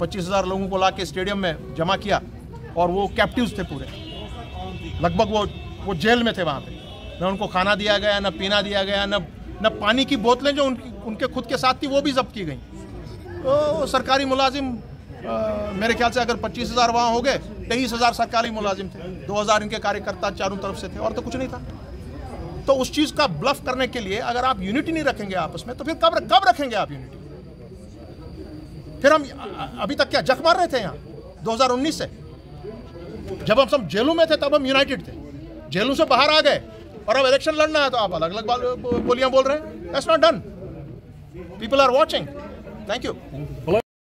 पच्चीस हज़ार लोगों को ला के स्टेडियम में जमा किया और वो कैप्टिव्स थे पूरे। लगभग वो वो जेल में थे वहाँ पे। न उनको खाना दिया गया, न पीना दिया गया, न न पानी की बोतलें जो उनकी, उनके खुद के साथ थी, वो भी जब्त की गई। तो सरकारी मुलाजिम मेरे ख्याल से अगर पच्चीस हज़ार वहाँ हो गए, तेईस हज़ार सरकारी मुलाजिम थे। दो हज़ार इनके कार्यकर्ता चारों तरफ़ से थे, और तो कुछ नहीं था। तो उस चीज़ का ब्लफ करने के लिए अगर आप यूनिटी नहीं रखेंगे आपस में तो फिर कब कब रखेंगे आप यूनिटी फिर हम अभी तक क्या जख मार रहे थे यहाँ? 2019 से। जब हम सब जेलों में थे, तब हम यूनाइटेड थे। जेलों से बाहर आ गए। और अब इलेक्शन लड़ना है तो आप अलग अलग बोलियाँ बोल रहे हैं। That's not done people are watching thank you